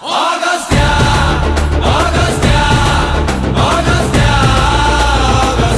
Oh!